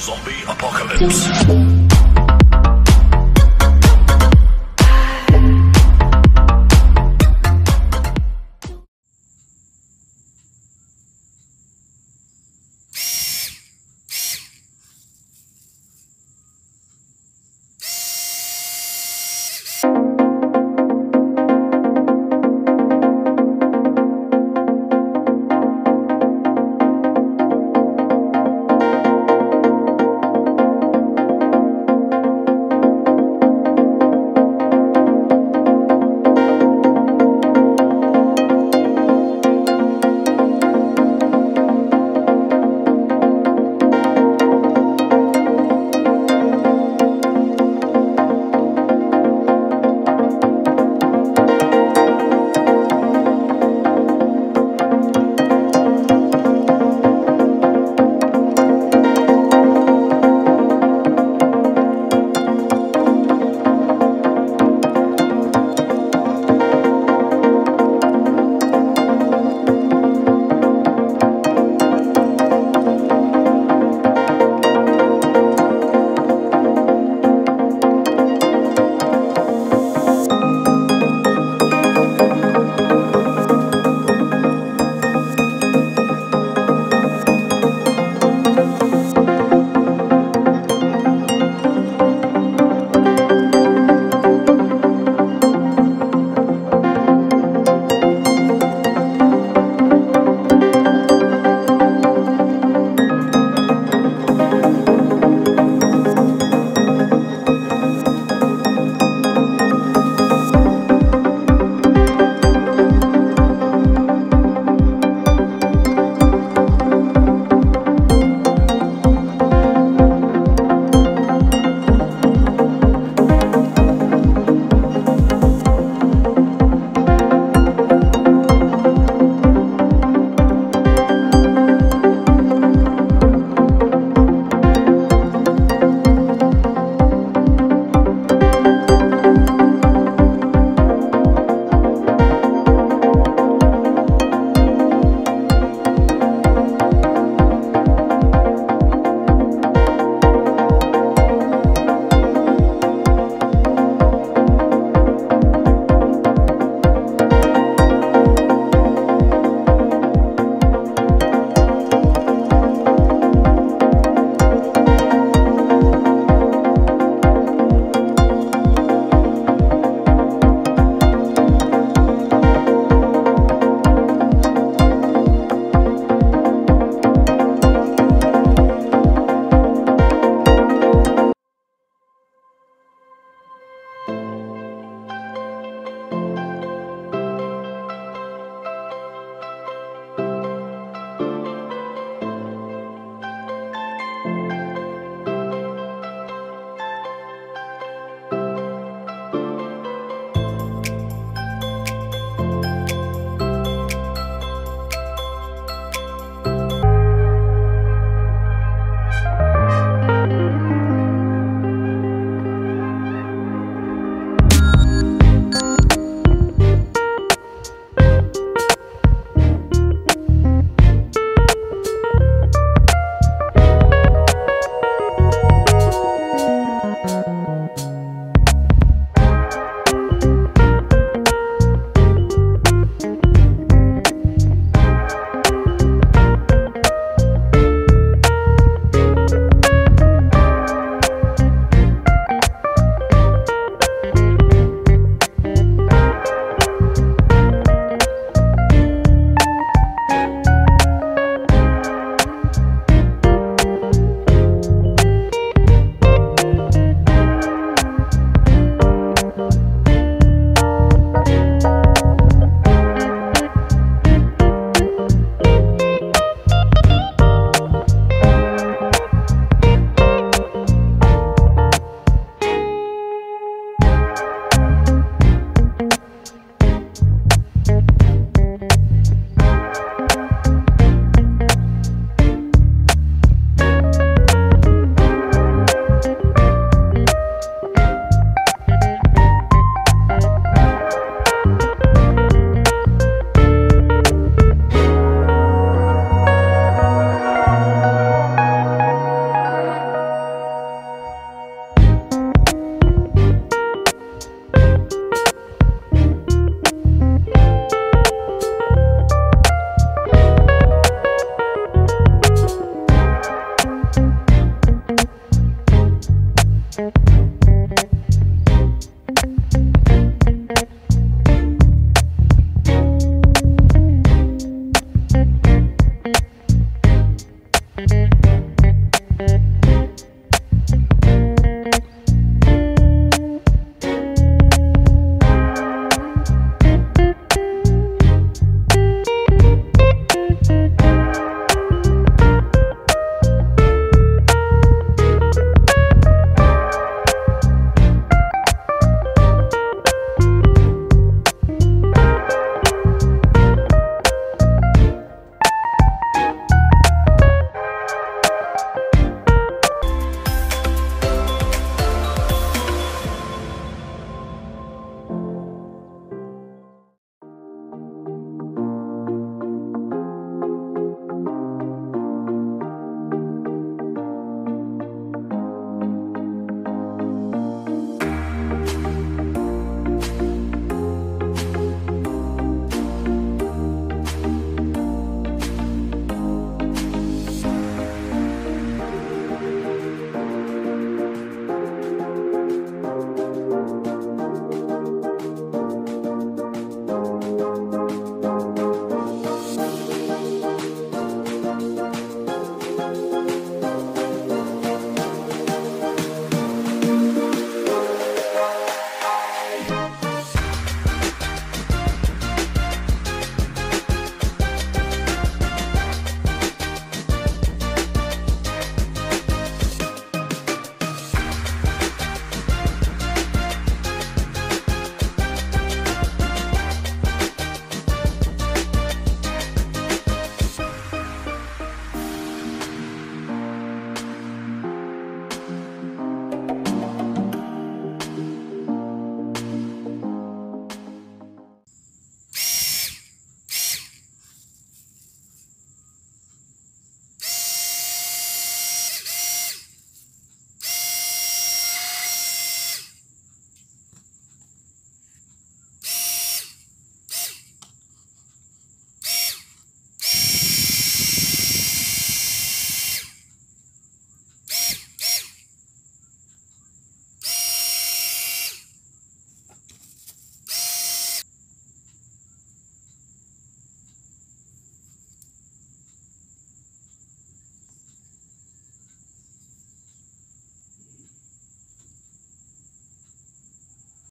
Zombie Apocalypse.